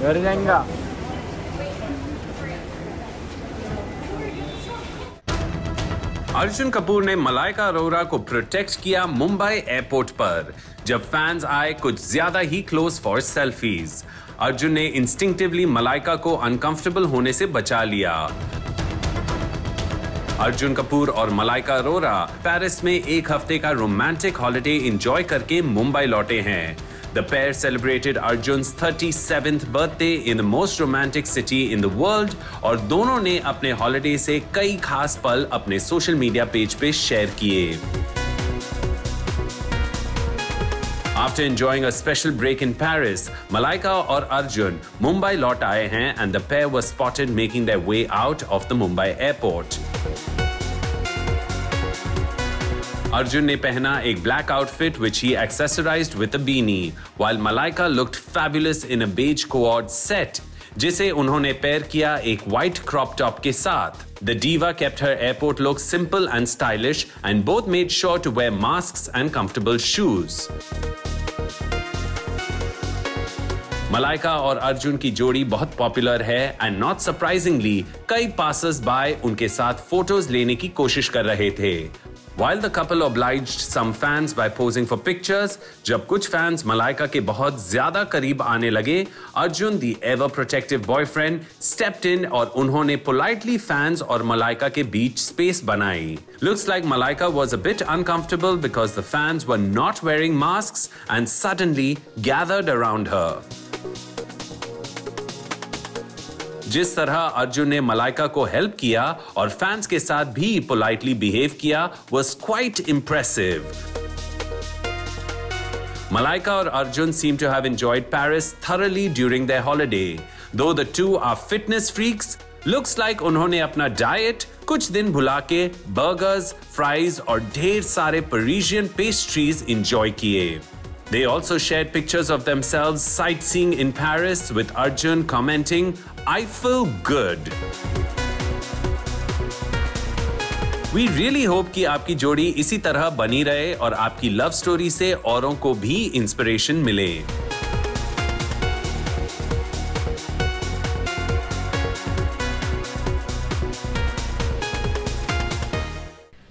घर जाएगा अर्जुन कपूर ने मलाइका अरोरा को प्रोटेक्ट किया मुंबई एयरपोर्ट पर, जब फैंस आए कुछ ज़्यादा ही क्लोज फॉर सेल्फीज अर्जुन ने इंस्टिंक्टिवली मलाइका को अनकंफर्टेबल होने से बचा लिया। अर्जुन कपूर और मलाइका अरोरा पेरिस में एक हफ़्ते का रोमांटिक हॉलिडे इंजॉय करके मुंबई लौटे हैं। The celebrated Arjun thirty 37th birthday in the most romantic city in the world और दोनों ने अपने हॉलिडे से कई खास पल अपने सोशल मीडिया पेज पे शेयर किए। After enjoying a special break in Paris, Malaika or Arjun Mumbai lot aaye hain and the pair were spotted making their way out of the Mumbai airport. Arjun ne pehna ek black outfit which he accessorized with a beanie, while Malaika looked fabulous in a beige quad set जिसे उन्होंने पैर किया एक white crop top के साथ। The diva kept airport look simple and stylish and both made sure to wear mask and comfortable shoes Malaika और अर्जुन की जोड़ी बहुत पॉपुलर है एंड नॉट सरप्राइजिंगली कई पासर्स बाय उनके साथ फ़ोटोज़ लेने की कोशिश कर रहे थे। While the couple obliged some fans by posing for pictures, जब कुछ फैंस मलाइका के बहुत ज़्यादा करीब आने लगे Arjun the ever protective boyfriend stepped in और उन्होंने पोलाइटली फैंस और मलाइका के बीच स्पेस बनाई। Looks like Malaika was a bit uncomfortable because the fans were not wearing mask and suddenly gathered around her जिस तरह अर्जुन ने मलाइका को हेल्प किया और फैंस के साथ भी पोलाइटली बिहेव किया वॉज़ क्वाइट इम्प्रेसिव मलाइका और Arjun seem to have enjoyed Paris thoroughly during the holiday though the two are fitness freaks looks like उन्होंने अपना डाइट कुछ दिन भुला के बर्गर्स फ्राइज और ढेर सारे परिजियन पेस्ट्रीज इंजॉय किए। They also shared pictures of themselves sightseeing in Paris with Arjun commenting, I feel good. We really hope कि आपकी जोड़ी इसी तरह बनी रहे और आपकी लव स्टोरी से औरों को भी इंस्पिरेशन मिले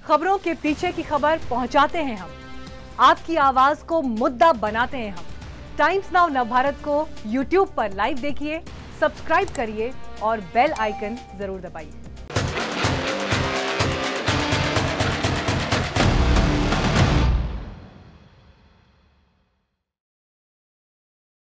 खबरों के पीछे की खबर पहुंचाते हैं हम आपकी आवाज़ को मुद्दा बनाते हैं हम। टाइम्स नाउ नव भारत को यूट्यूब पर लाइव देखिए सब्सक्राइब करिए और बेल आइकन ज़रूर दबाइए।